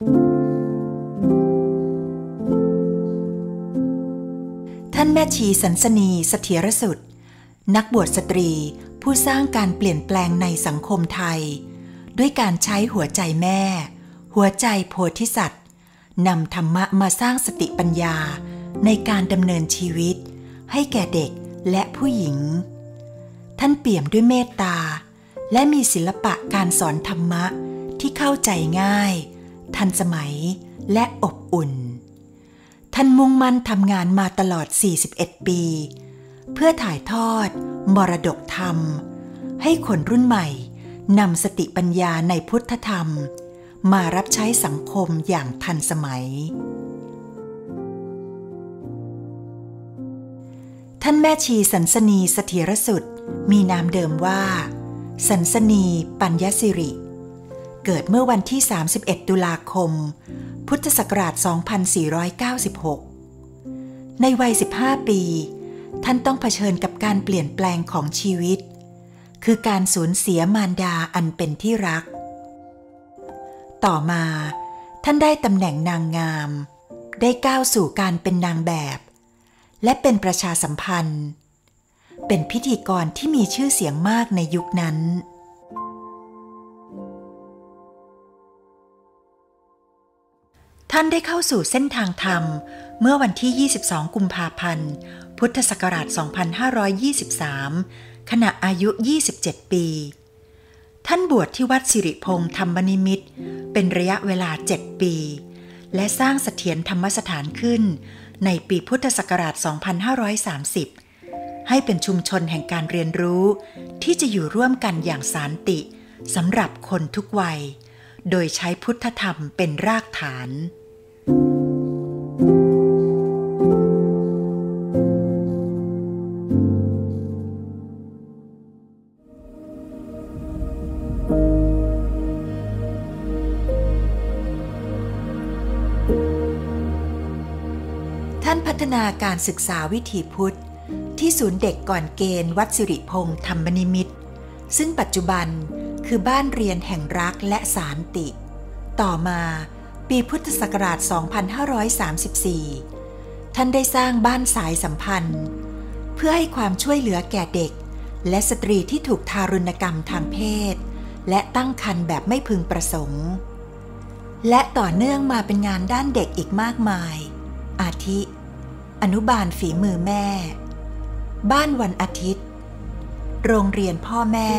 ท่านแม่ชีสันสนีเสถียรสุด นักบวชสตรีผู้สร้างการเปลี่ยนแปลงในสังคมไทย ด้วยการใช้หัวใจแม่ หัวใจโพธิสัตว์นำธรรมะมาสร้างสติปัญญาในการดำเนินชีวิต ให้แก่เด็กและผู้หญิง ท่านเปี่ยมด้วยเมตตา และมีศิลปะการสอนธรรมะที่เข้าใจง่าย ทันสมัยและอบอุ่น ท่านมุ่งมั่นทำงานมาตลอด 41 ปี เพื่อถ่ายทอด มรดกธรรม ให้คนรุ่นใหม่นำสติปัญญาในพุทธธรรม มารับใช้สังคมอย่างทันสมัย ท่านแม่ชีสันสนีสถียรสุดมีนามเดิมว่า สันสนีปัญญสิริ เกิดเมื่อวันที่ 31 ตุลาคม พุทธศักราช 2496 ในวัย 15 ปี ท่านต้องเผชิญกับการเปลี่ยนแปลงของชีวิต คือการสูญเสียมารดาอันเป็นที่รัก ต่อมา ท่านได้ตำแหน่งนางงาม ได้ก้าวสู่การเป็นนางแบบ และเป็นประชาสัมพันธ์ เป็นพิธีกรที่มีชื่อเสียงมากในยุคนั้น ท่านได้เข้าสู่เส้นทางธรรม เมื่อวันที่ 22 กุมภาพันธ์ พุทธศักราช 2523 ขณะอายุ 27 ปี ท่านบวชที่วัดสิริพงษ์ธรรมนิมิตเป็นระยะเวลา 7 ปี และสร้างเสถียรธรรมสถานขึ้น ในปีพุทธศักราช 2530 ให้เป็นชุมชนแห่งการเรียนรู้ที่จะอยู่ร่วมกันอย่างสานติสำหรับคนทุกวัย โดยใช้พุทธธรรมเป็นรากฐาน ฒนาการศึกษาวิถีพุทธ ที่ศูนย์เด็กก่อนเกณฑ์วัดสิริพงษ์ธรรมนิมิตรซึ่งปัจจุบันคือบ้านเรียนแห่งรักและสารติ ต่อมาปีพุทธศักราช 2534 ท่านได้สร้างบ้านสายสัมพันธ์ เพื่อให้ความช่วยเหลือแก่เด็ก และสตรีที่ถูกทารุณกรรมทางเพศ และตั้งครรภ์แบบไม่พึงประสงค์ และต่อเนื่องมาเป็นงานด้านเด็กอีกมากมาย อาทิ อนุบาลฝีมือแม่ บ้านวันอาทิตย์ โรงเรียนพ่อแม่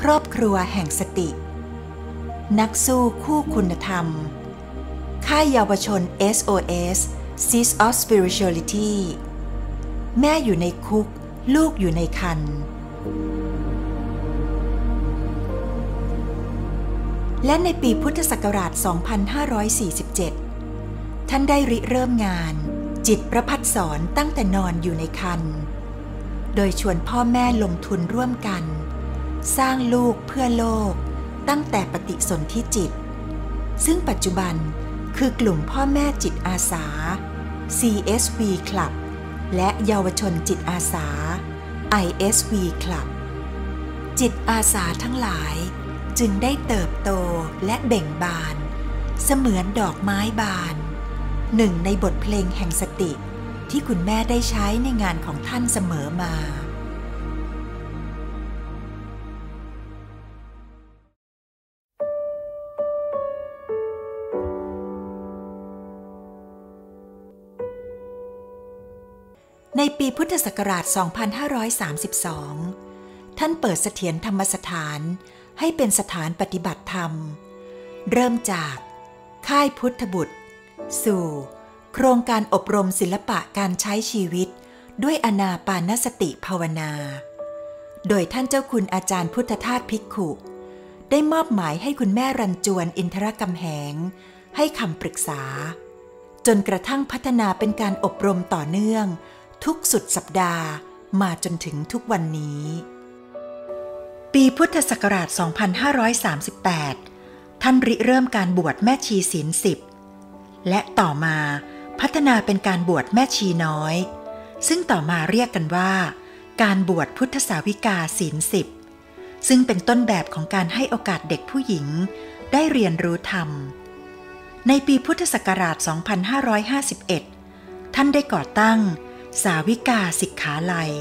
ครอบครัวแห่งสติ นักสู้คู่คุณธรรม ค่ายเยาวชน SOS Seeds of Spirituality แม่อยู่ในคุก ลูกอยู่ในคัน และในปีพุทธศักราช 2547 ท่านได้ริเริ่มงาน จิตประพัดสอนตั้งแต่นอนอยู่ในคัน โดยชวนพ่อแม่ลงทุนร่วมกัน สร้างลูกเพื่อโลก ตั้งแต่ปฏิสนธิจิต ซึ่งปัจจุบันคือกลุ่มพ่อแม่จิตอาสา CSV Club และเยาวชนจิตอาสา ISV Club จิตอาสาทั้งหลายจึงได้เติบโตและเบ่งบาน เสมือนดอกไม้บาน หนึ่งในบทเพลงแห่งสติที่คุณแม่ได้ใช้ในงานของท่านเสมอมาในปีพุทธศักราช 2532 ท่านเปิดเสถียรธรรมสถานให้เป็นสถานปฏิบัติธรรม เริ่มจากค่ายพุทธบุตร สู่ โครงการอบรมศิลปะการใช้ชีวิต ด้วยอนาปานสติภาวนา โดยท่านเจ้าคุณอาจารย์พุทธทาสภิกขุ ได้มอบหมายให้คุณแม่รันจวนอินทรกำแหง ให้คำปรึกษา จนกระทั่งพัฒนาเป็นการอบรมต่อเนื่อง ทุกสุดสัปดาห์มาจนถึงทุกวันนี้ ปีพุทธศักราช 2538 ท่านริเริ่มการบวชแม่ชีศีลสิบ และต่อมาพัฒนาเป็นการบวชแม่ชีน้อย ซึ่งต่อมาเรียกกันว่า การบวชพุทธสาวิกาศีลสิบซึ่งเป็นต้นแบบของการให้โอกาสเด็กผู้หญิงได้เรียนรู้ธรรม ในปีพุทธศักราช 2551 ท่านได้ก่อตั้ง สาวิกาสิกขาลัย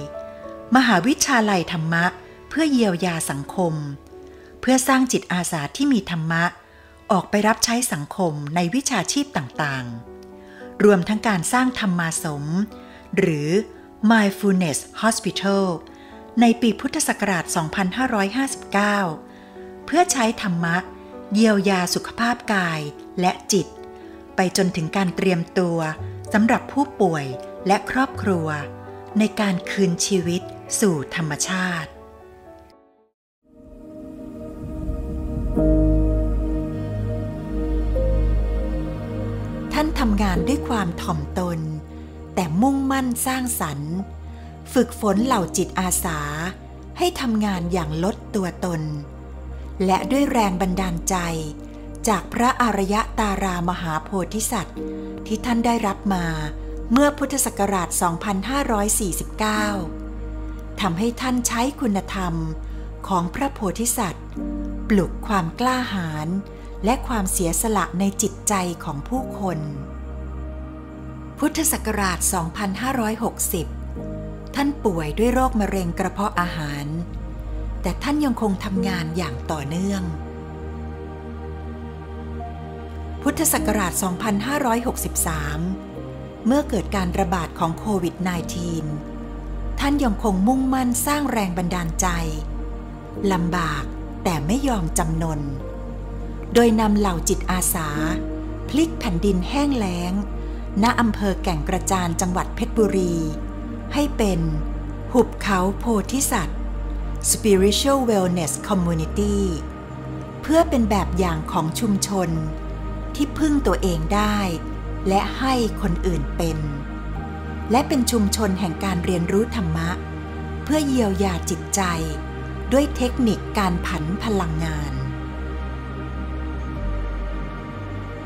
มหาวิชาลัยธรรมะ เพื่อเยียวยาสังคม เพื่อสร้างจิตอาสาที่มีธรรมะ ออกไปรับใช้สังคมในวิชาชีพต่างๆ รวมทั้งการสร้างธรรมาสม หรือ Mindfulness Hospital ในปีพุทธศักราช 2559 เพื่อใช้ธรรมะ เยียวยาสุขภาพกายและจิต ไปจนถึงการเตรียมตัวสำหรับผู้ป่วยและครอบครัว ในการคืนชีวิตสู่ธรรมชาติ ท่านทำงานด้วยความถ่อมตน แต่มุ่งมั่นสร้างสรรค์ ฝึกฝนเหล่าจิตอาสา ให้ทำงานอย่างลดตัวตน และด้วยแรงบันดาลใจ จากพระอารยะตารามหาโพธิสัตว์ ที่ท่านได้รับมาเมื่อพุทธศักราช 2549 ทำให้ท่านใช้คุณธรรมของพระโพธิสัตว์ ปลุกความกล้าหาญ และความเสียสละในจิตใจของผู้คน พุทธศักราช 2560 ท่านป่วยด้วยโรคมะเร็งกระเพาะอาหาร แต่ท่านยังคงทำงานอย่างต่อเนื่อง พุทธศักราช 2563 เมื่อเกิดการระบาดของโควิด -19 ท่านยังคงมุ่งมั่นสร้างแรงบันดาลใจลำบากแต่ไม่ยอมจำนน โดยนำเหล่าจิตอาสา พลิกแผ่นดินแห้งแล้ง ณอำเภอแก่งกระจานจังหวัดเพชรบุรี ให้เป็น หุบเขาโพธิสัตว์ Spiritual Wellness Community เพื่อเป็นแบบอย่างของชุมชน ที่พึ่งตัวเองได้ และให้คนอื่นเป็น และเป็นชุมชนแห่งการเรียนรู้ธรรมะ เพื่อเยียวยาจิตใจ ด้วยเทคนิคการผันพลังงาน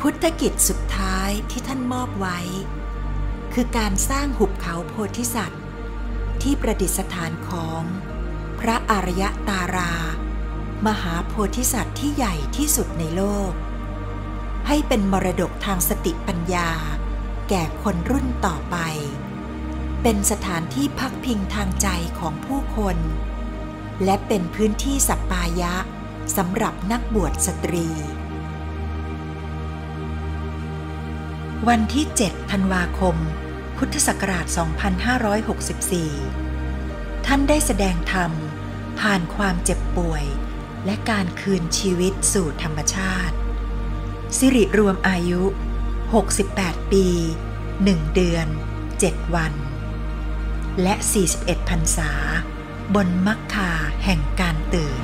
พุทธกิจสุดท้ายที่ท่านมอบไว้ คือการสร้างหุบเขาโพธิสัตว์ ที่ประดิษฐานของพระอารยตารา มหาโพธิสัตว์ที่ใหญ่ที่สุดในโลก ให้เป็นมรดกทางสติปัญญา แก่คนรุ่นต่อไป เป็นสถานที่พักพิงทางใจของผู้คน และเป็นพื้นที่สัปปายะสำหรับนักบวชสตรี วันที่ 7 ธันวาคม พุทธศักราช 2564 ท่านได้แสดงธรรม ผ่านความเจ็บป่วย และการคืนชีวิตสู่ธรรมชาติ สิริรวมอายุ 68 ปี 1 เดือน 7 วัน และ 41พรรษา บนมักคาแห่งการตื่น